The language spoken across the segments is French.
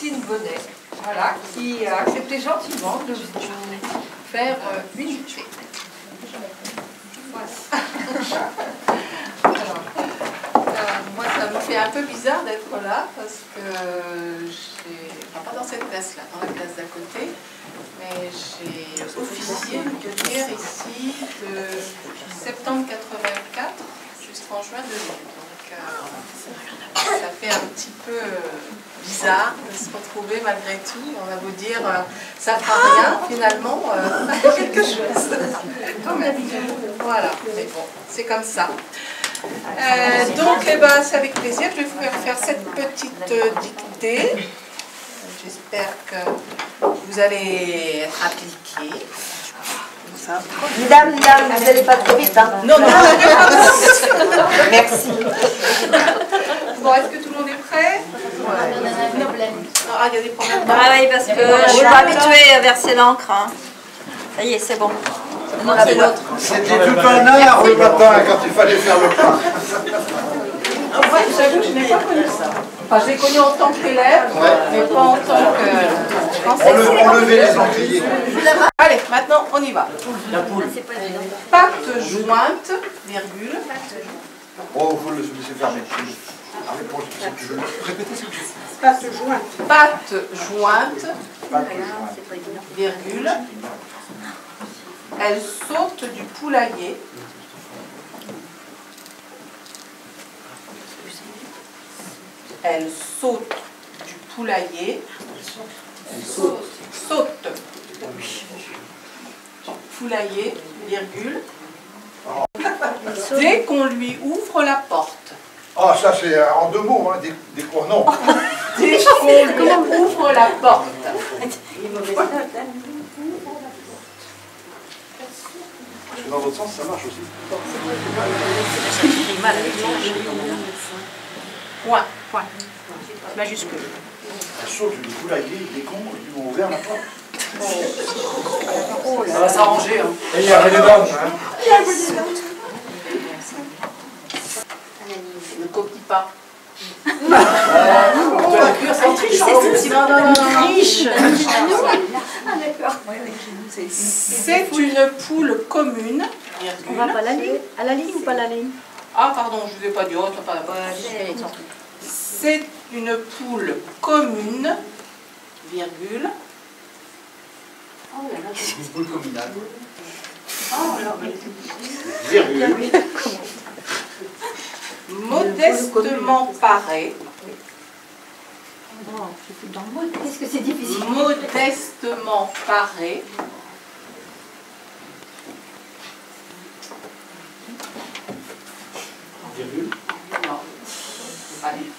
Bonnet, voilà, qui a accepté gentiment de faire euh, une. Alors, euh, moi, ça me fait un peu bizarre d'être là parce que j'ai, enfin, pas dans cette classe-là, dans la classe d'à côté, mais j'ai officié, peut dire, ici de septembre 84 jusqu'en juin 2000. Euh, ça fait un petit peu euh, bizarre de se retrouver malgré tout. On va vous dire, euh, ça ne fera rien finalement, quelque chose. Voilà, mais bon, c'est comme ça. Donc, eh ben, c'est avec plaisir, je vais vous faire cette petite dictée. J'espère que vous allez être appliqués. Mesdames, mesdames, vous n'allez pas trop vite, hein Non, non, Merci. Bon, est-ce que tout le monde est prêt? Ah, il y a des problèmes. Ah oui, parce que je suis pas habituée à verser l'encre. hein. Ça y est, c'est bon. Non. C'était tout un art le matin quand il fallait faire le pain. Moi, j'avoue que je n'ai pas connu ça. Enfin, je l'ai connu en tant qu'élève, mais pas en tant que... On, le, on levait les encriers. Allez, maintenant, on y va. Pattes jointes, virgule, Oh, il faut le laisser fermer. Arrête pour le- je fais. pattes jointes, Pas que je vois. virgule, elle saute du poulailler. Elle saute du poulailler. Saute. Saute. Du poulailler, virgule. Dès qu'on lui ouvre la porte. Ah, ça c'est euh, en deux mots, hein, des, des quoi Non. Dès qu'on lui ouvre la porte. Parce que dans votre sens, ça marche aussi. Point. Majuscule. Elle saute du poulailler, des cons, ils lui ont ouvert la porte. Ça va s'arranger. Hein. Et il y avait des dames, hein. Ne copie pas. C'est une poule commune. On va pas à la ligne À la ligne ou pas à la ligne Ah pardon, je ne vous ai pas dit. Oh, t'as pas- C'est une poule commune, virgule, Une poule communale. Virgule. modestement parée, Qu'est-ce que c'est difficile modestement parée, Virgule. non, allez,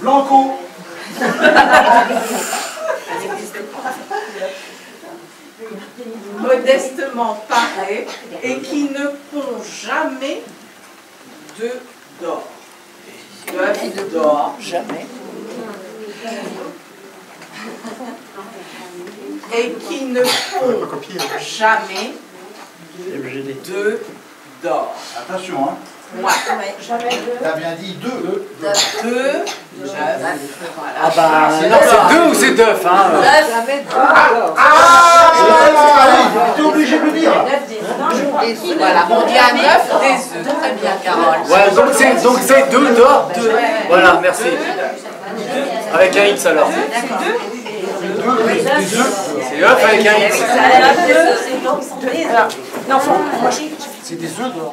Blanco. modestement parée et qui ne pond jamais de d'or. D'œuf d'or, jamais. Et qui ne pond jamais de d'or. Attention, hein. Moi, T'as bien dit deux. deux. D'œuf. Voilà. Ah bah, non, c'est deux ou c'est d'œuf, hein. D'or. Ah, t'es obligé de le dire. Voilà, on dit un œuf, des œufs. Très bien, Carole. Ouais, donc c'est donc c'est deux d'or. Voilà, merci. Avec un X alors. C'est œuf avec un X. C'est des œufs d'or.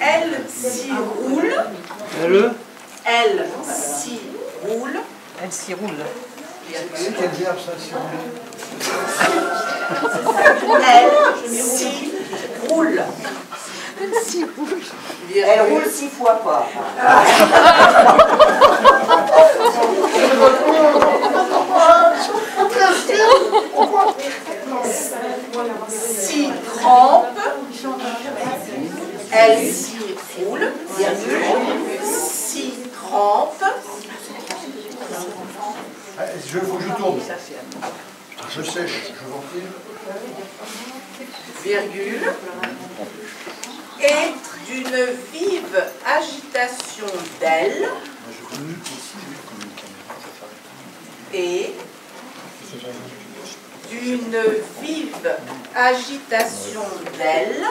Elle s'y roule. Le Elle s'y roule. Elle s'y roule. C'est quel verbe ça si on- Elle s'y roule. Elle roule six fois, quoi. S'y trempe. Elle s'y roule. S'y trempe. Je faut que je tourne. Je sèche, je ventile. virgule, et d'une vive agitation d'ailes, et d'une vive agitation d'ailes,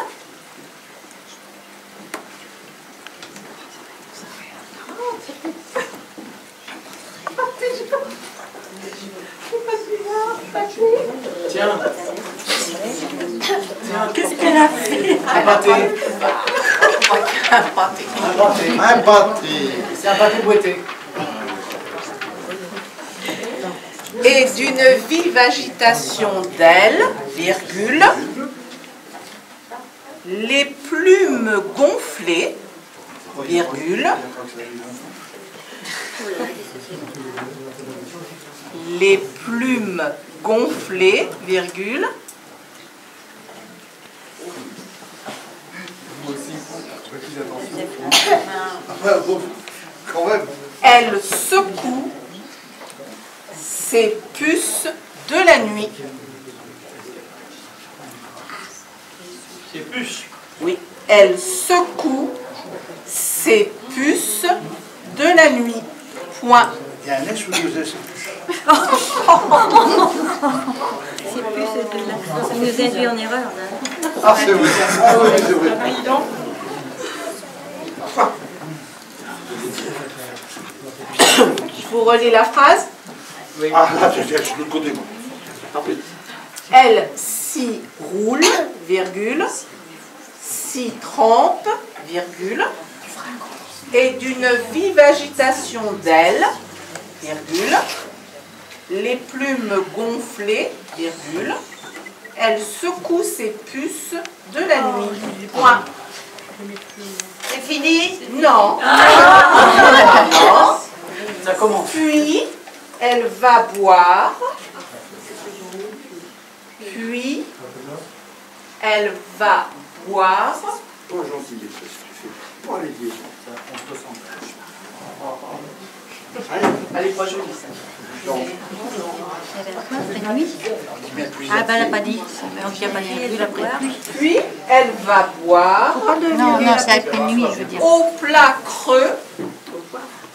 Tiens. Tiens, qu'est-ce qu'elle a fait? Un pâté. un pâté. Un pâté. Un pâté. C'est un pâté boîté. Et d'une vive agitation d'ailes, virgule, les plumes gonflées, virgule, les plumes gonflées, virgule, elle secoue ses puces de la nuit. C'est plus. Oui, elle secoue ses puces de la nuit. Point. Il y a un S ou deux S C'est plus de la... Il nous induit en erreur. là. Ah, c'est vrai. Ah oui, c'est vrai. Je vous relis la phrase. Ah, là, je je suis de l'autre côté, moi. Elle s'y roule, virgule, s'y trempe, virgule, et d'une vive agitation d'ailes, virgule, les plumes gonflées, virgule, elle secoue ses puces de la nuit. Point. C'est fini? Non. Non. Ça commence. Puis, elle va boire. Puis, elle va boire. Fais. Pas jolie, ça. Après nuit Ah, bah, elle n'a pas dit. Donc, il n'y a pas de vu la prépa. Puis, elle va boire Non, non, c'est après nuit, je veux dire. au plat creux.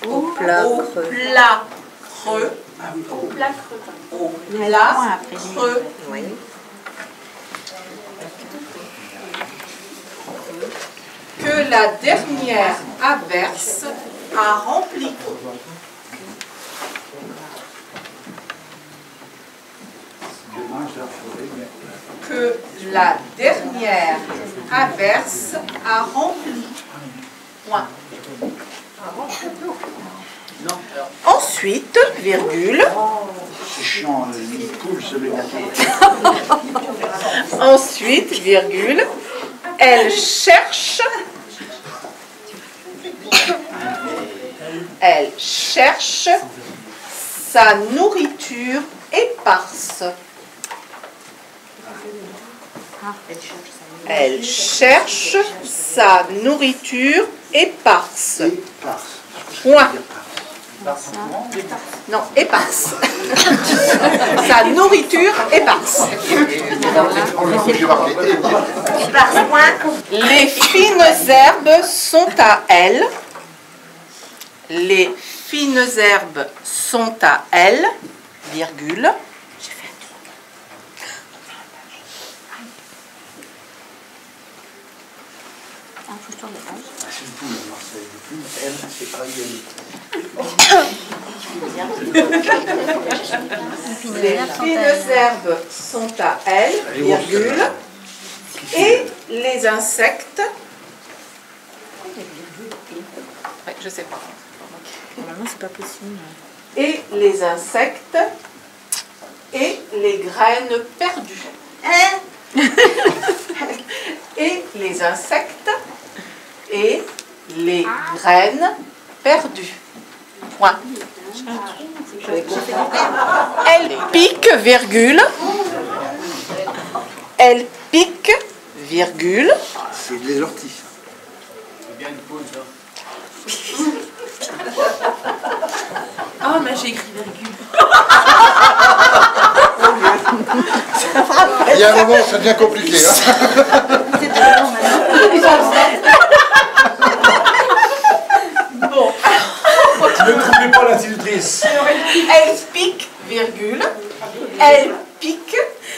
Au plat Au creux. plat creux. Au plat creux. Que la dernière averse a rempli. que la dernière averse a rempli. Point. Non, alors. Ensuite, virgule, chiant, ce ensuite, virgule, elle cherche, elle cherche sa nourriture éparse. Elle cherche sa nourriture éparse. Point. Non, éparse. Sa nourriture éparse. Les fines herbes sont à elle. Les fines herbes sont à elle, virgule. Ah, faut que je tourne la page. C'est une poule à Marseille. Une poule, elle, c'est pas égal. Les fines herbes sont à elle, virgule. Et les insectes. Ouais, je sais pas. Normalement, c'est pas possible. Et les insectes et les graines perdues. et les insectes et les graines perdues. Point. Elle pique, virgule. Elle pique, virgule. C'est des orties. C'est bien une pause, là. Ah, mais j'ai écrit virgule. Il y a un moment où ça devient compliqué. Hein. Bon, Ne troublez pas l'institutrice. elle pique, virgule. Elle pique.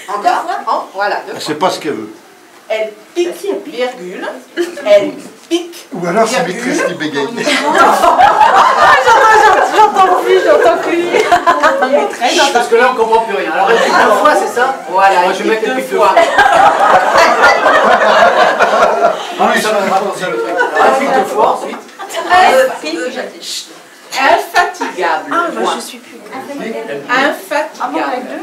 Encore en- Voilà. deux Elle sait pas ce qu'elle veut. Elle pique, virgule. Elle pique. Ou alors c'est maîtresse qui bégaye. J'entends plus, j'entends plus. Parce que là, on comprend plus rien. Alors, répète deux fois, c'est ça Voilà, Moi, elle je vais mettre pique le deux deux fois. Ah oui, ça va raconter le truc. Elle pique deux fois, ensuite. Infatigable. Ah, Point. je suis plus. Infatigable.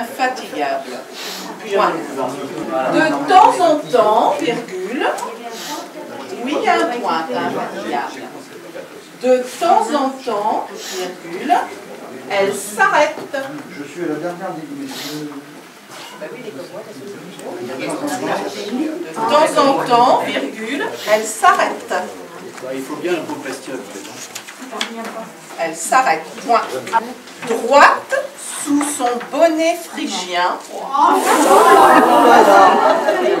Infatigable. Point. De temps en temps, virgule. Oui, il y a un point, infatigable. De temps en temps, virgule. Elle s'arrête. Je suis à la dernière ligne. De temps en temps, virgule. Elle s'arrête. Bah, Il faut bien le mot question. Elle s'arrête. Point. Droite sous son bonnet phrygien.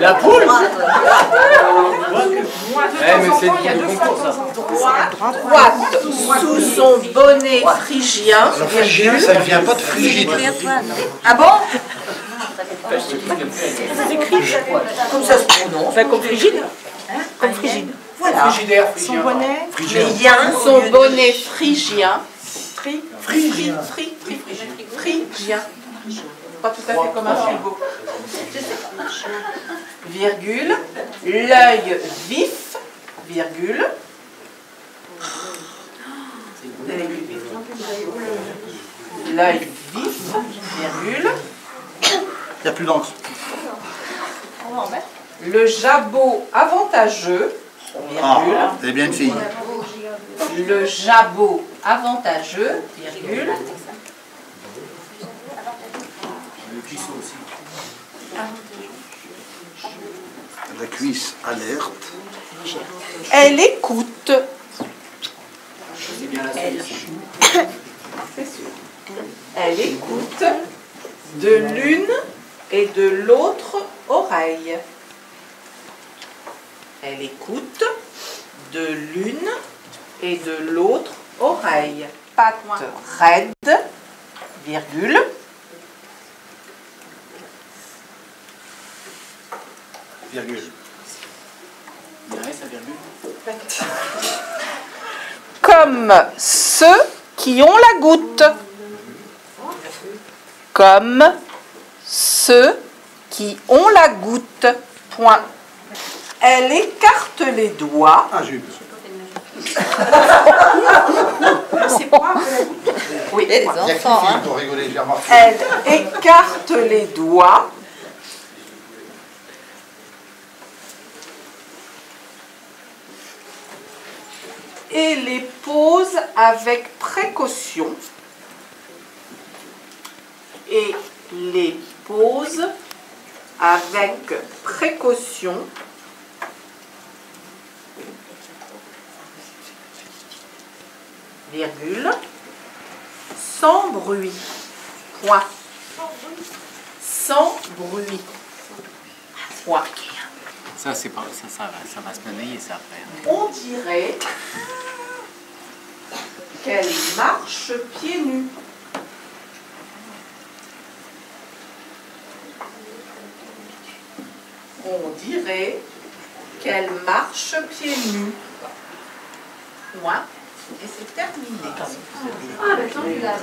La poule Eh, mais c'est. Droite sous son bonnet phrygien. Ça ne vient pas de frigide. Ah bon? Comme ça se prononce. Enfin, comme frigide. Comme frigide. Voilà. Frigidaire, frigien. bonnet. Frigide. Son bonnet phrygien. Fri, fri, fri, fri, fri, phrygien. Pas tout à fait comme un frigo. Virgule. L'œil vif. Virgule. L'œil vif. Virgule. Il n'y a plus d'encre. Le jabot avantageux. Ah, Virgule. elle est bien une fille. Le jabot avantageux. Virgule. Le cuisseau aussi. La cuisse alerte. Elle écoute. C'est bien la solution. C'est sûr. Elle écoute de l'une et de l'autre oreille. Elle écoute de l'une et de l'autre oreille. Patte raide, virgule. Virgule. Il reste la virgule. Comme ceux qui ont la goutte. Comme ceux qui ont la goutte. Point. Elle écarte les doigts. Ah, j'ai eu besoin. Oui, Et les enfants, hein. Elle écarte les doigts. Et les pose avec précaution. Et les pose avec précaution. Virgule. Sans bruit. Point. Sans bruit. Point. Ça, c'est pas, ça, ça, va, ça va se monnayer, ça, après. On dirait qu'elle marche pieds nus. On dirait qu'elle marche pieds nus. Point. Et c'est terminé. Ah, bah, tant mieux, là.